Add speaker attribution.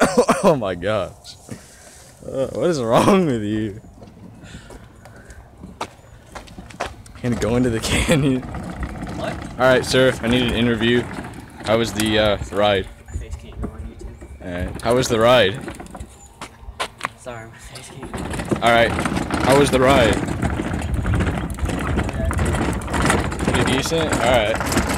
Speaker 1: Oh, oh my gosh. Uh, what is wrong with you? Can go into the canyon.
Speaker 2: What?
Speaker 1: Alright, sir, I need an interview. How was the uh, ride? Uh, how was the ride?
Speaker 2: Sorry, my face can't.
Speaker 1: Alright, how was the ride? Pretty decent? Alright.